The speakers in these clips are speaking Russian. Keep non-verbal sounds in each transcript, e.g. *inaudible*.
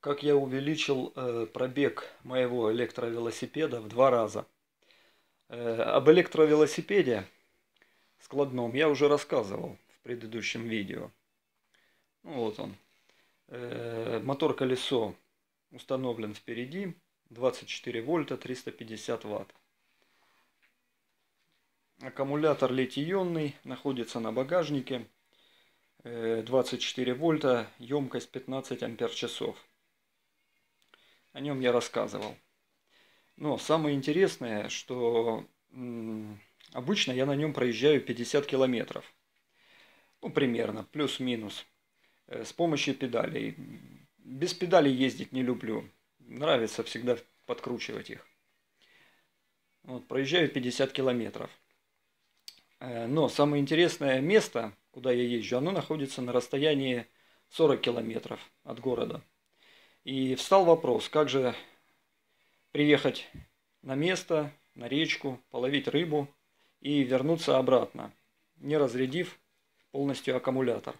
как я увеличил э, пробег моего электровелосипеда в два раза. Э, об электровелосипеде складном я уже рассказывал в предыдущем видео. Ну, вот он. Э, мотор-колесо установлен впереди. 24 вольта, 350 ватт. Аккумулятор литий-ионный находится на багажнике. 24 вольта, емкость 15 ампер часов. О нем я рассказывал. Но самое интересное, что обычно я на нем проезжаю 50 километров. Ну, примерно, плюс-минус. Э, с помощью педалей. Без педалей ездить не люблю. Нравится всегда подкручивать их. Вот, проезжаю 50 километров. Э, но самое интересное место, куда я езжу, оно находится на расстоянии 40 километров от города. И встал вопрос, как же приехать на место, на речку, половить рыбу и вернуться обратно, не разрядив полностью аккумулятор.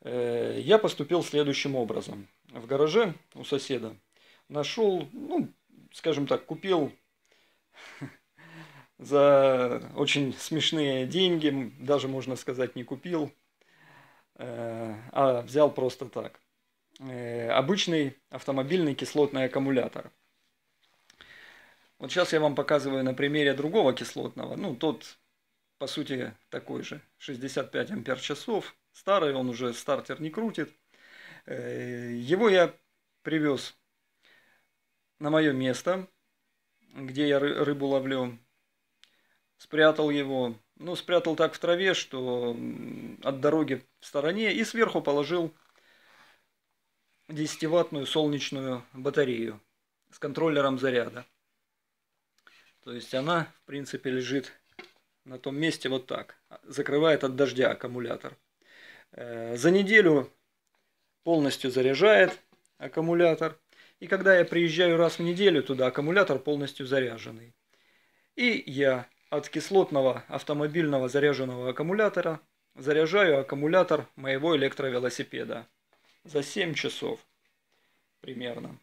Э, я поступил следующим образом. В гараже у соседа нашел, ну, скажем так, купил *laughs* за очень смешные деньги, даже можно сказать не купил, э, а взял просто так. Э, обычный автомобильный кислотный аккумулятор. Вот сейчас я вам показываю на примере другого кислотного. Ну, тот, по сути, такой же. 65 ампер часов. Старый, он уже стартер не крутит. Э, его я привез на мое место, где я рыбу ловлю. Спрятал его. Ну, спрятал так в траве, что от дороги в стороне. И сверху положил 10-ваттную солнечную батарею с контроллером заряда. То есть она, в принципе, лежит на том месте вот так. Закрывает от дождя аккумулятор. Э, за неделю полностью заряжает аккумулятор. И когда я приезжаю раз в неделю туда, аккумулятор полностью заряженный. И я от кислотного автомобильного заряженного аккумулятора заряжаю аккумулятор моего электровелосипеда за 7 часов примерно.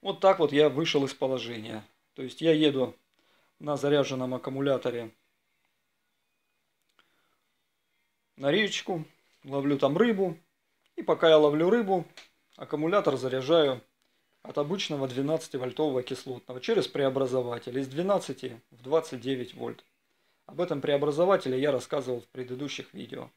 Вот так вот я вышел из положения. То есть я еду на заряженном аккумуляторе на речку, ловлю там рыбу. И пока я ловлю рыбу, аккумулятор заряжаю от обычного 12-вольтового кислотного через преобразователь из 12 в 29 вольт. Об этом преобразователе я рассказывал в предыдущих видео.